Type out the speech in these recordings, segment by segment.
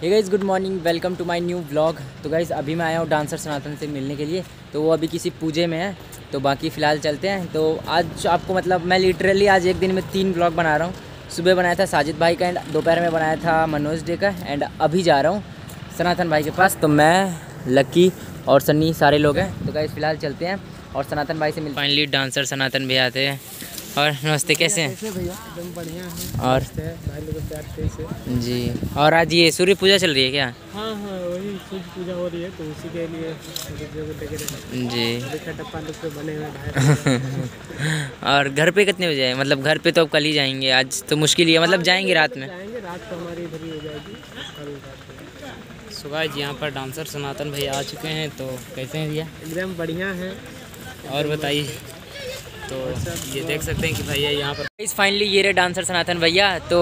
Hey guys good morning welcome to my new blog तो guys अभी मैं आया हूँ डांसर सनातन से मिलने के लिए। तो वो अभी किसी पूजे में है। तो बाकी फ़िलहाल चलते हैं। तो आज आपको मतलब मैं लिटरली आज एक दिन में तीन ब्लॉग बना रहा हूँ। सुबह बनाया था साजिद भाई का एंड दोपहर में बनाया था मनोज डे का एंड अभी जा रहा हूँ सनातन भाई के पास। तो मैं लक्की और सन्नी सारे लोग हैं। तो गाइज़ फ़िलहाल चलते हैं और सनातन भाई से मिल फाइनली डांसर सनातन भी आते हैं। और नमस्ते कैसे हैं? भैया एकदम बढ़िया है और? भाई लोग प्यार जी। और आज ये सूर्य पूजा चल रही है क्या? हाँ हाँ वही सूर्य पूजा हो रही है तो उसी के लिए जी बने हुए और घर पे कितने बजे मतलब घर पे तो अब कल ही जाएँगे आज तो मुश्किल ही है। मतलब जाएँगे रात में? जाएँगे रात को हमारी इधर ही हो जाएगी कल रात को। सो गाइस यहाँ पर डांसर सनातन भैया आ चुके हैं तो कैसे हैं भैया? एकदम बढ़िया है। और बताइए। तो ये देख सकते हैं कि भैया यहाँ पर इस फाइनली ये रहे डांसर सनातन भैया तो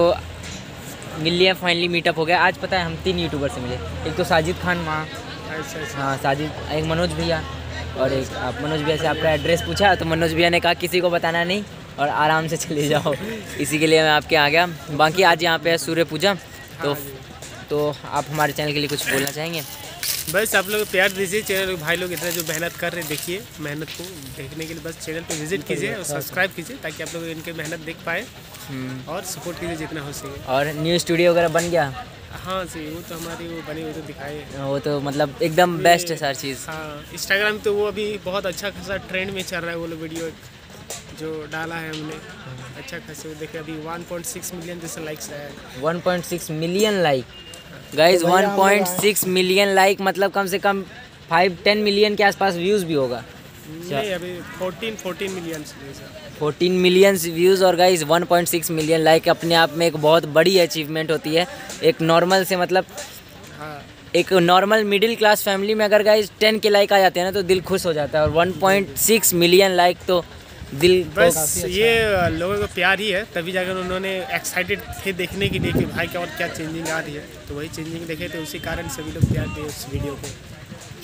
मिल लिया फाइनली मीटअप हो गया। आज पता है हम तीन यूट्यूबर से मिले। एक तो साजिद खान माँ अच्छा अच्छा। हाँ साजिद एक मनोज भैया और एक आप मनोज भैया से आपका एड्रेस पूछा तो मनोज भैया ने कहा किसी को बताना नहीं और आराम से चले जाओ। इसी के लिए मैं आपके आ गया। बाकी आज यहाँ पे है सूर्य पूजा तो तो आप हमारे चैनल के लिए कुछ बोलना चाहेंगे? बस आप लोग प्यार दीजिए चैनल भाई लोग इतना जो मेहनत कर रहे हैं देखिए मेहनत को देखने के लिए बस चैनल पे विज़िट कीजिए और सब्सक्राइब कीजिए ताकि आप लोग इनकी मेहनत देख पाए हम्म, और सपोर्ट कीजिए जितना हो सके। और न्यू स्टूडियो वगैरह बन गया? हाँ जी वो तो हमारी वो बनी हुई तो दिखाए वो तो मतलब एकदम बेस्ट है सारी चीज़। हाँ इंस्टाग्राम तो वो अभी बहुत अच्छा खासा ट्रेंड में चल रहा है वो लोग वीडियो जो डाला है हमने। अच्छा खासा वो देखे अभी 1.6 मिलियन जैसे लाइक्स आया है। 1.6 million like guys 1.6 million like मतलब कम से कम 5 10 मिलियन के आसपास व्यूज़ भी होगा। नहीं अभी 14 14 मिलियन 14 मिलियन व्यूज़ और गाइस 1.6 मिलियन लाइक अपने आप में एक बहुत बड़ी अचीवमेंट होती है। एक नॉर्मल से मतलब हाँ। एक नॉर्मल मिडिल क्लास फैमिली में अगर गाइज़ 10 के लाइक आ जाते हैं ना तो दिल खुश हो जाता है। और 1.6 मिलियन लाइक तो दिल बस बस ये लोगों को प्यार ही है तभी जाकर उन्होंने एक्साइटेड थे देखने के लिए कि भाई क्या और क्या चेंजिंग आ रही है। तो वही चेंजिंग देखे थे उसी कारण सभी लोग प्यार दिए उस वीडियो को।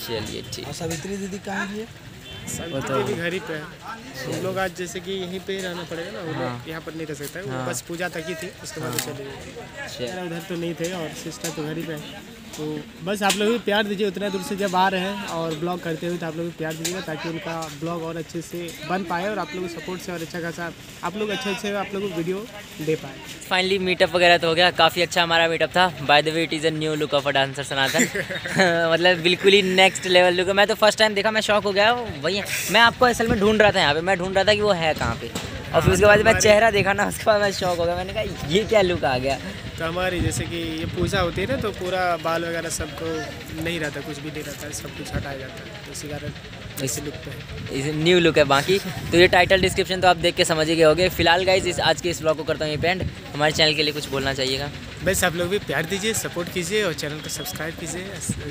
चलिए ठीक। और सावित्री दीदी कहाँ है? भी घर ही पे है। हम लोग आज जैसे कि यहीं पे ही रहना पड़ेगा ना वो लोग यहाँ पर नहीं रह सकता है। वो बस पूजा तक ही थी उसके बाद चले गए। उधर तो नहीं थे और सिस्टर तो घर ही पे है। तो बस आप लोग भी प्यार दीजिए उतना दूर से जब आ रहे हैं और ब्लॉग करते हुए तो आप लोग भी प्यार दीजिएगा ताकि उनका ब्लॉग और अच्छे से बन पाए और आप लोग सपोर्ट से और अच्छा खासा आप लोग अच्छे अच्छे आप लोग को वीडियो दे पाए। फाइनली मीटअप वगैरह तो हो गया। काफ़ी अच्छा हमारा मीटअप था। By the way it is a new look of a dancer Sanatan मतलब बिल्कुल ही नेक्स्ट लेवल लुक मैं तो फ़र्स्ट टाइम देखा मैं शौक हो गया। है। मैं आपको असल में ढूंढ रहा था यहाँ पे, मैं ढूंढ रहा था कि वो है कहाँ पे। और फिर उसके बाद मैं चेहरा देखा ना उसके बाद मैं शॉक हो गया। मैंने कहा ये क्या लुक आ गया? तो हमारी जैसे कि ये पूजा होती है ना तो पूरा बाल वगैरह सबको नहीं रहता कुछ भी नहीं रहता सब कुछ हटाया जाता है। तो इसी कारण इस लुक पे इस न्यू लुक है बाकी। तो ये टाइटल डिस्क्रिप्शन तो आप देख के समझ ही गए होगे। फ़िलहाल गाइज़ इस आज के इस ब्लॉग को करता हूँ ये पेंड हमारे चैनल के लिए कुछ बोलना चाहिएगा? बस आप लोग भी प्यार दीजिए सपोर्ट कीजिए और चैनल को सब्सक्राइब कीजिए।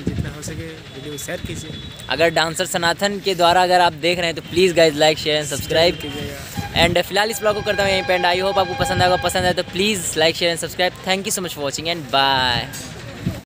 जितना हो सके वीडियो शेयर कीजिए। अगर डांसर सनातन के द्वारा अगर आप देख रहे हैं तो please guys like share and subscribe कीजिएगा। एंड फ़िलहाल इस ब्लॉग को करता हूँ यहीं पे एंड आई होप आपको पसंद आएगा, पसंद आए तो please like, share and subscribe. Thank you so much for watching and bye